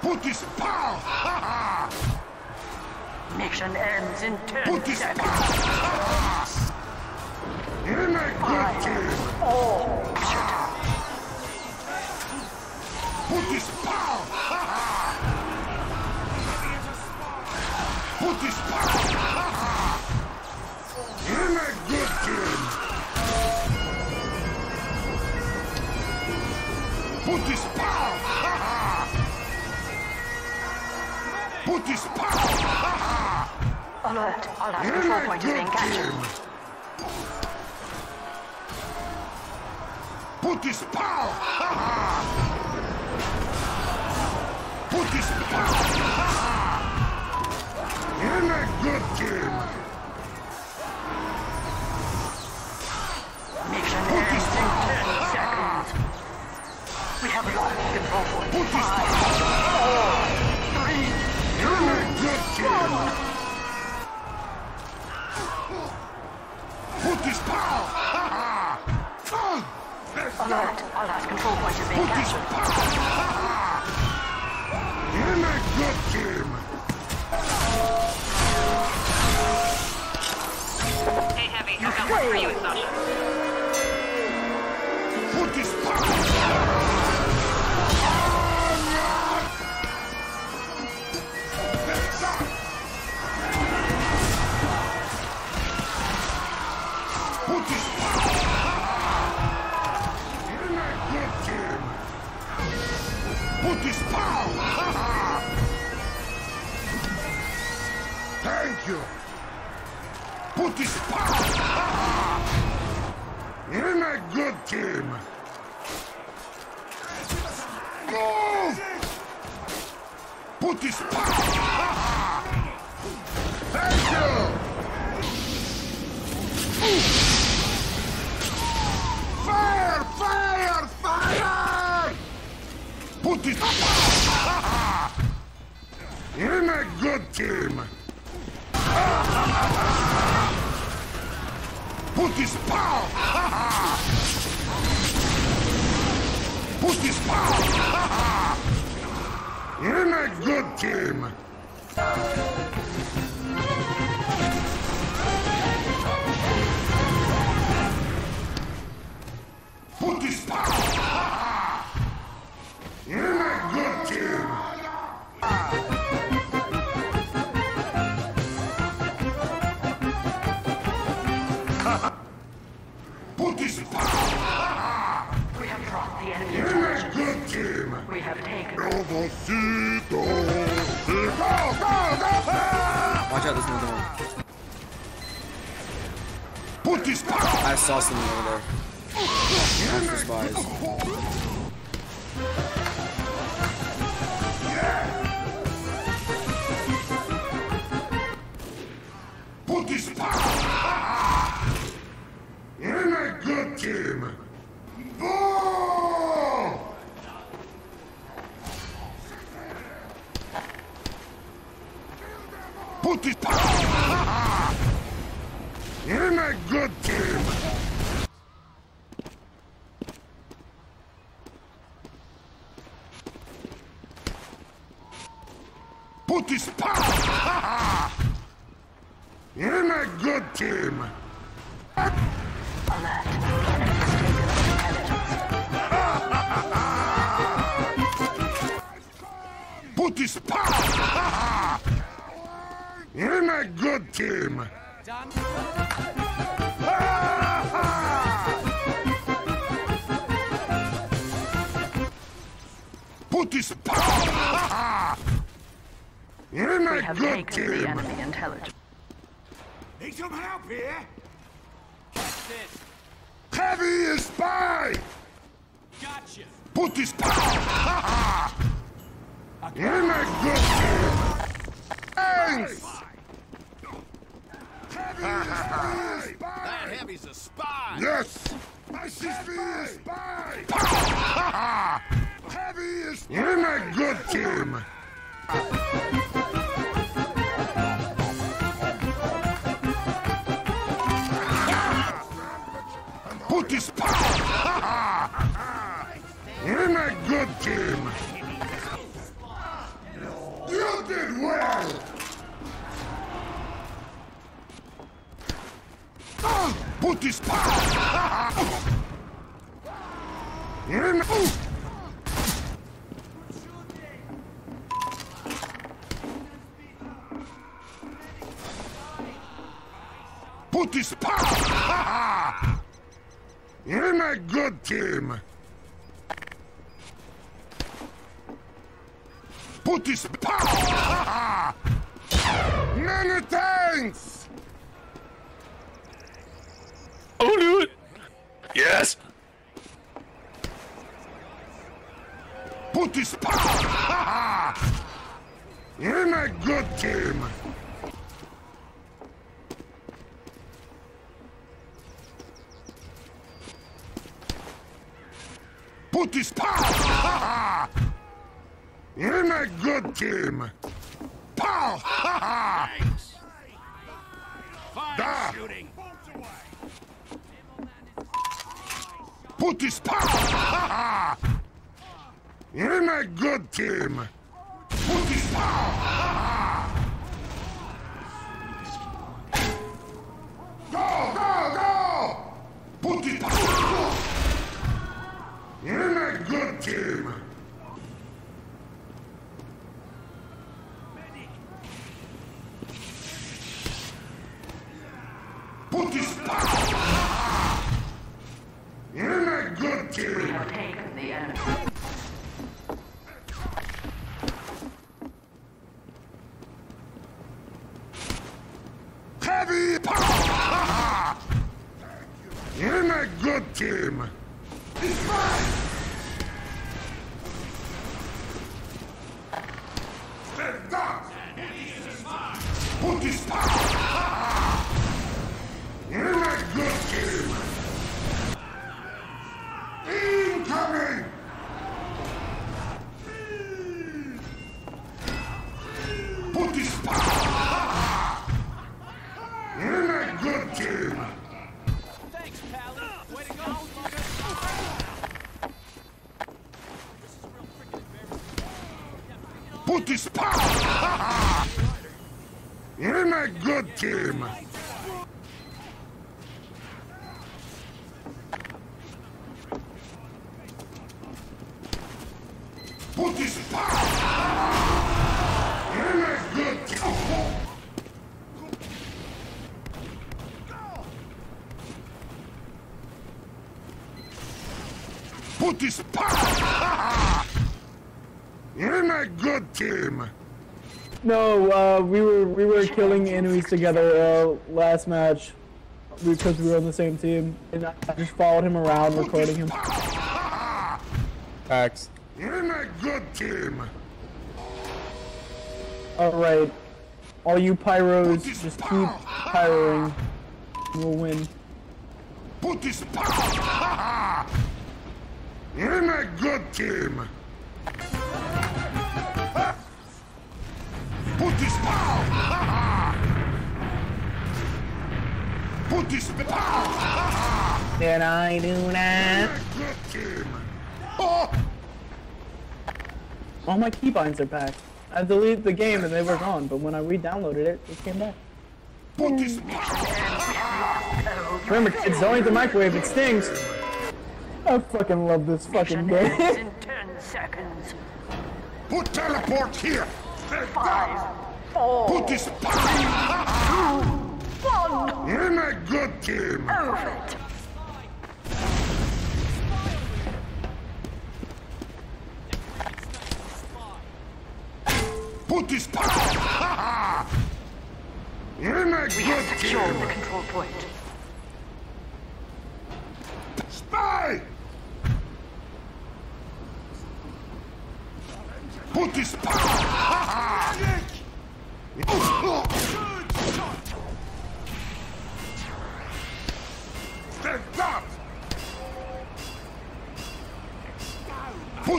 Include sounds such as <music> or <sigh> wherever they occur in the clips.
Put this power! Ha <laughs> ha! Mission ends in ten Put this seconds. power! Good! All Put this power! Ha ha! Put this power! Ha ha! In a good team! Put this power! This power! Ha ha! alert. Our control point is being captured. Pootis pow! Put this power! In a good team! Mission ends in ten Ha ha! seconds. We have lost control point. Put this power! Alert. Control point is being Put this captured. power! Ha ha! In a good team! Hey, Heavy, I've got work for you Sasha. Put this power! Put this power! You! Put this power! In a good team! Move! Put this power! Thank you! Fire! Fire! Fire! Pootis pow! In a good team! Put this power! Pootis pow! In a good team! Have taken. Novosito! Go, go, go! Watch out, there's another one. Pootis pow! I saw something over there. In For a spies. Put this power! In a good team! Boom! This power! In a good team! Pootis pow! In a good team! Pootis pow! In a good team! <laughs> Pootis pow! <laughs> In We a have good taken the team! enemy intelligence. Need some help here? Heavy is spy! Gotcha. Pootis pow! <laughs> In a good team! Thanks! Heavy is! That Heavy's a spy. Yes! I see spy! Power! Heavy is in a good team! Pootis pow! In a good team! You did well! Pootis pow! Put this power! In a good team! Put this power! Many thanks! I'll do it. Yes. Pootis pow! In a good team! Pootis pow! In a good team! Pow! Thanks. Fine Da. shooting. Pootis pow! <laughs> In a good team! Pootis pow! <laughs> Go, go, go! Pootis pow! <laughs> In a good team! Put this power! In a good team! Taken the enemy. This power! <laughs> In a good team! Put this power! <laughs> Put this power! <laughs> In a good team! No, uh, we were we were killing enemies together uh, last match because we were on the same team, and I just followed him around, recording him. Power! Facts. In a good team! All right, all you pyros, just keep pyroing. We'll win. Put this power! <laughs> In a good team! This power! Put this power! <laughs> Did <laughs> I do that? a good team! Oh! All my keybinds are back. I deleted the game and they were gone, but when I re-downloaded it, it came back. Put this power! Remember, kids, don't eat the microwave. It stings. I fucking love this fucking game. in 10 seconds. Put teleport here! Five, four, Put this power! one. In a good team! Move it. Pootis pow! In a good Secure the team! control point. Spy! Put this power!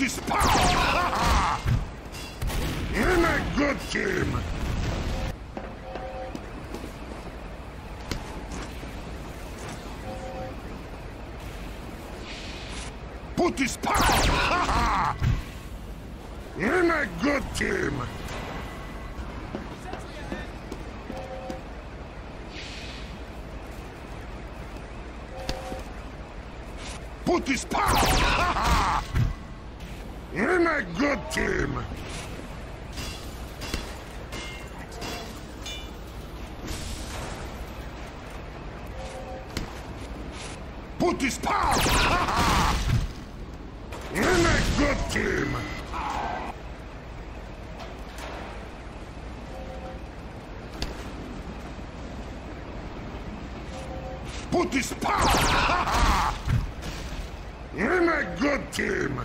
this power! I'm a good team! Pootis pow! I'm a good team! Pootis pow! In a good team! Put his power! <laughs> In a good team! Put his power! <laughs> In a good team!